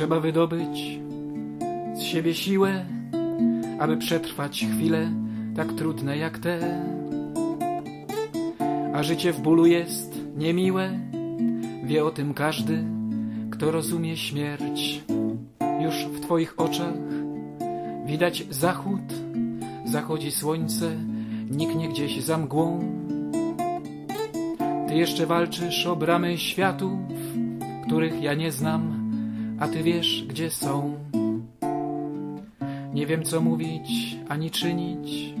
Trzeba wydobyć z siebie siłę, aby przetrwać chwile tak trudne jak te. A życie w bólu jest niemiłe, wie o tym każdy, kto rozumie śmierć. Już w Twoich oczach widać zachód, zachodzi słońce, niknie gdzieś za mgłą. Ty jeszcze walczysz o bramy światów, których ja nie znam, a Ty wiesz, gdzie są. Nie wiem, co mówić ani czynić.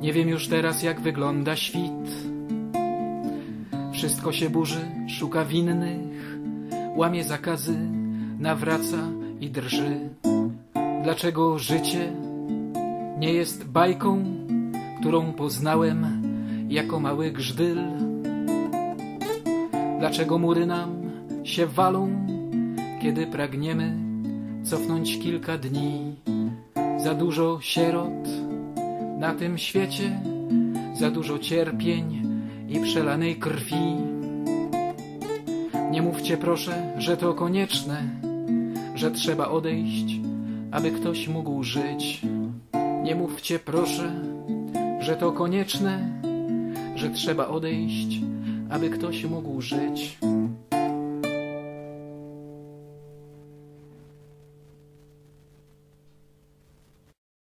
Nie wiem już teraz, jak wygląda świt. Wszystko się burzy, szuka winnych, łamie zakazy, nawraca i drży. Dlaczego życie nie jest bajką, którą poznałem jako mały grzdyl? Dlaczego mury nam się walą, kiedy pragniemy cofnąć kilka dni? Za dużo sierot na tym świecie, za dużo cierpień i przelanej krwi. Nie mówcie proszę, że to konieczne, że trzeba odejść, aby ktoś mógł żyć. Nie mówcie proszę, że to konieczne, że trzeba odejść, aby ktoś mógł żyć.